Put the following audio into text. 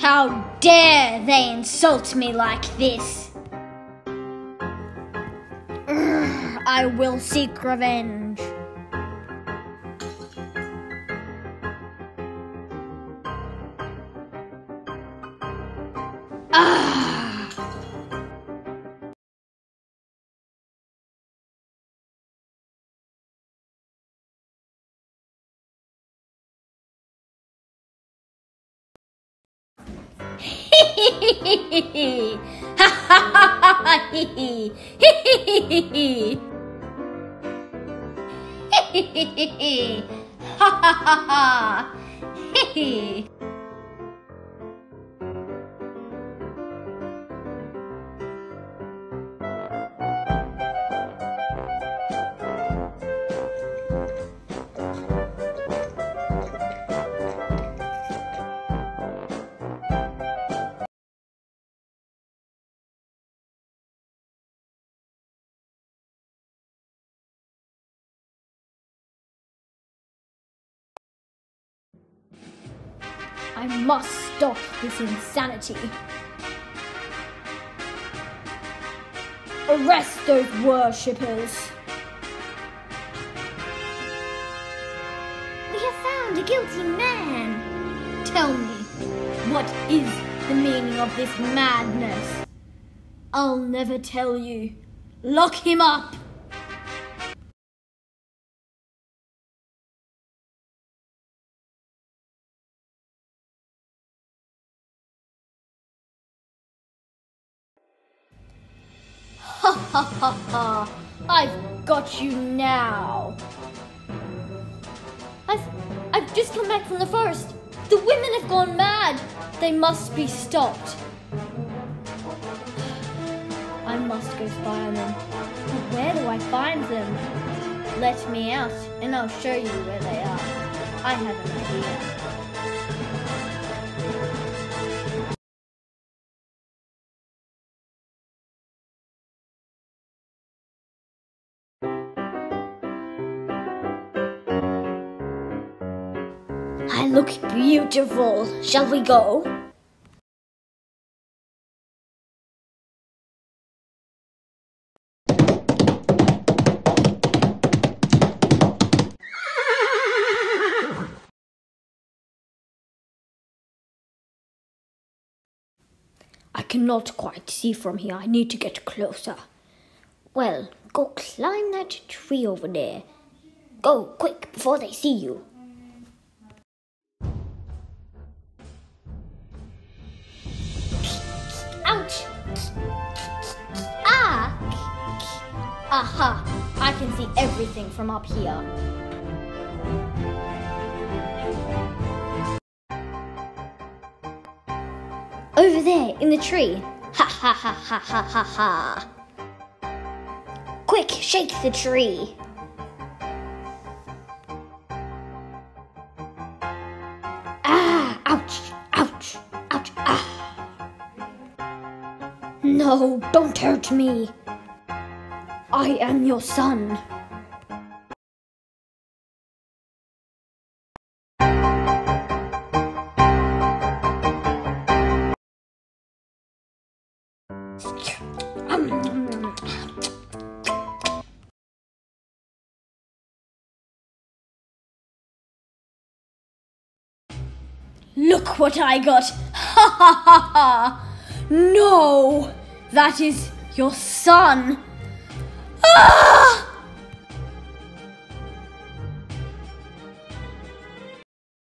How dare they insult me like this? Urgh, I will seek revenge. Ha ha ha ha I must stop this insanity. Arrest those worshippers. We have found a guilty man. Tell me, what is the meaning of this madness? I'll never tell you. Lock him up. Ha ha ha ha! I've got you now. I've I've just come back from the forest. The women have gone mad. They must be stopped. I must go spy on them. But where do I find them? Let me out, and I'll show you where they are. I have an idea. I look beautiful. Shall we go? I cannot quite see from here. I need to get closer. Well, go climb that tree over there. Go quick before they see you. Aha! I can see everything from up here. Over there, in the tree. Ha ha ha ha ha ha ha. Quick, shake the tree. Ah! Ouch! Ouch! Ouch! Ah! No, don't hurt me. I am your son. Look what I got! Ha ha ha ha! No! That is your son! Ah!